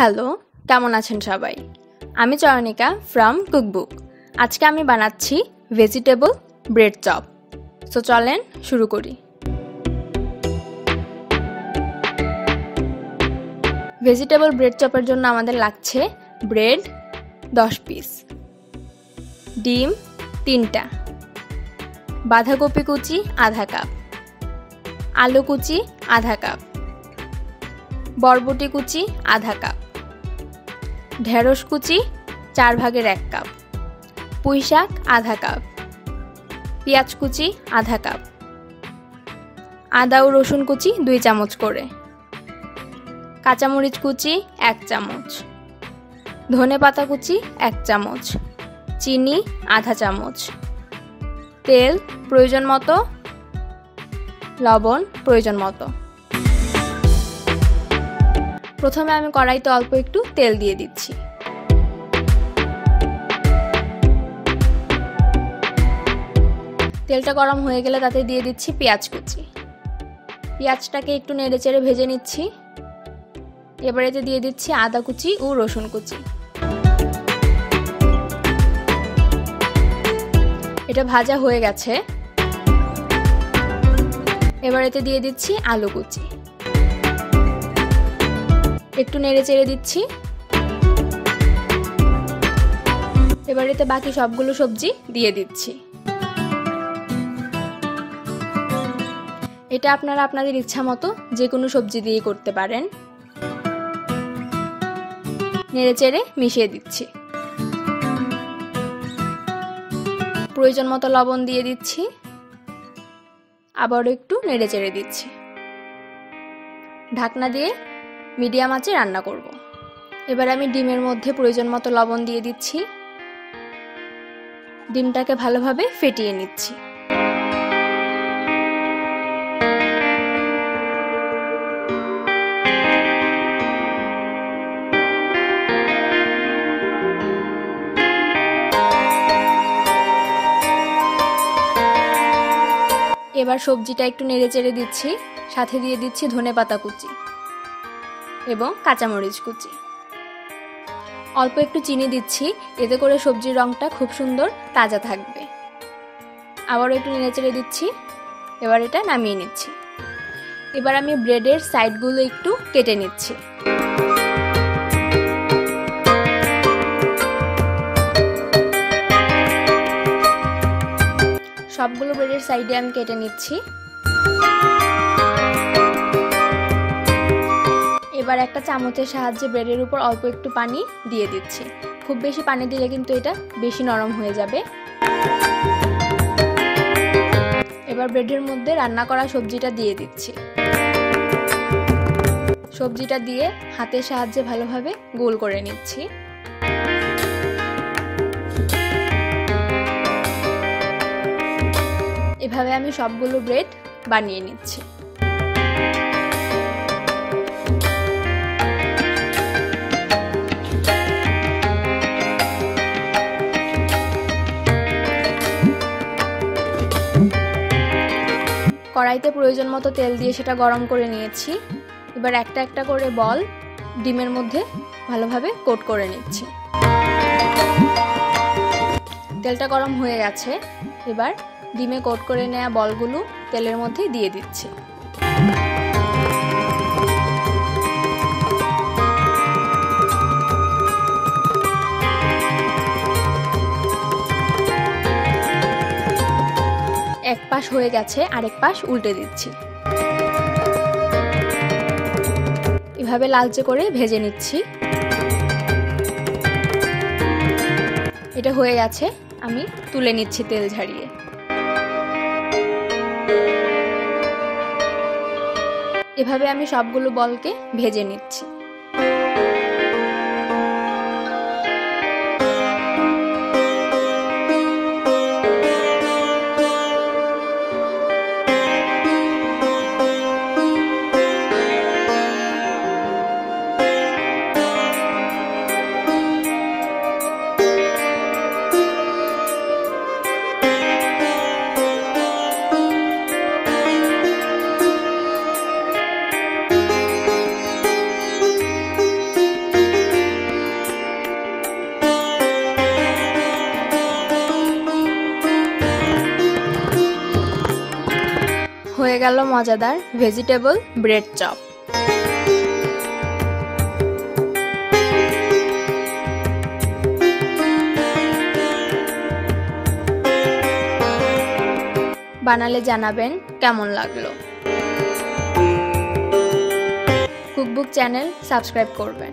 Hello, কেমন আছেন সবাই? আমি চয়নিকা ফ্রম কুকবুক আজকে আমি বানাচ্ছি ভেজিটেবল ব্রেড চপ সো চলেন শুরু করি। ভেজিটেবল ব্রেড চপের জন্য আমাদের লাগছে ব্রেড দশ পিস ডিম তিনটা। বাঁধাকপি কুচি আধা কাপ আলু কুচি আধা কাপ বরবটি কুচি আধা কাপ ঢেঁড়স কুচি, চার ভাগের এক কাপ। পুঁই শাক আধা কাপ। পেঁয়াজ কুচি, আধা কাপ। আদা ও রসুন কুচি, দুই চামচ করে। কাঁচামরিচ কুচি, এক চামচ। ধনে পাতা কুচি, এক চামচ। চিনি, আধা চামচ। তেল প্রয়োজন মতো, লবণ প্রয়োজন মতো। প্রথমে আমি কড়াইতে অল্প একটু তেল দিয়ে দিচ্ছি। তেলটা গরম হয়ে গেলে তাতে দিয়ে দিচ্ছি পেঁয়াজ কুচি। পেঁয়াজটাকে একটু নেড়ে চেড়ে ভেজে নিচ্ছি। এবারেতে দিয়ে দিচ্ছি আদা কুচি ও রসুন কুচি। এটা ভাজা হয়ে গেছে। এবার এতে দিয়ে দিচ্ছি আলু কুচি। একটু নেড়ে চেড়ে দিচ্ছি। এবার এতে বাকি সবগুলো সবজি দিয়ে দিচ্ছি। এটা আপনারা আপনাদের ইচ্ছা মতো যে কোনো সবজি দিয়ে করতে পারেন। নেড়ে চেড়ে মিশিয়ে দিচ্ছি। প্রয়োজন মতো লবণ দিয়ে দিচ্ছি। আবারও একটু নেড়ে চেড়ে দিচ্ছি। ঢাকনা দিয়ে মিডিয়াম আঁচে রান্না করব। এবার আমি ডিমের মধ্যে প্রয়োজন মতো লবণ দিয়ে দিচ্ছি। ডিমটাকে ভালোভাবে ফেটিয়ে নিচ্ছি। এবার সবজিটা একটু নেড়ে চেড়ে দিচ্ছি। সাথে দিয়ে দিচ্ছি ধনে পাতা কুচি। এবং কাঁচামরিচ কুচি। অল্প একটু চিনি দিচ্ছি, এতে করে সবজির রঙটা খুব সুন্দর, তাজা থাকবে। আবারও একটু নেড়েচেড়ে দিচ্ছি, এবার এটা নামিয়ে নিচ্ছি। এবার আমি ব্রেডের সাইডগুলো একটু কেটে নিচ্ছি। সবগুলো ব্রেডের সাইডে আমি কেটে নিচ্ছি। এবার একটা চামচের সাহায্যে ব্রেডের উপর অল্প একটু পানি দিয়ে দিচ্ছি। খুব বেশি পানি দিলে কিন্তু এটা বেশি নরম হয়ে যাবে। এবার ব্রেডের মধ্যে রান্না করা সবজিটা দিয়ে দিচ্ছি। সবজিটা দিয়ে হাতের সাহায্যে ভালোভাবে গোল করে নিচ্ছি। এভাবে আমি সবগুলো ব্রেড বানিয়ে নিচ্ছি। কড়াইতে প্রয়োজন মতো তেল দিয়ে সেটা গরম করে নিয়েছি। এবার একটা একটা করে বল ডিমের মধ্যে ভালোভাবে কোট করে নিচ্ছি। তেলটা গরম হয়ে গেছে। এবার ডিমে কোট করে নেওয়া বলগুলো তেলের মধ্যে দিয়ে দিচ্ছি। পাশ হয়ে গেছে, আরেক পাশ উল্টে দিচ্ছি। এভাবে লালচে করে ভেজে নিচ্ছি। এটা হয়ে গেছে, আমি তুলে নিচ্ছি তেল ঝাড়িয়ে এভাবে আমি সবগুলো বলকে ভেজে নিচ্ছি। গেল মজাদার ভেজিটেবল ব্রেড চপ। বানালে জানাবেন কেমন লাগল। কুকবুক চ্যানেল সাবস্ক্রাইব করবেন।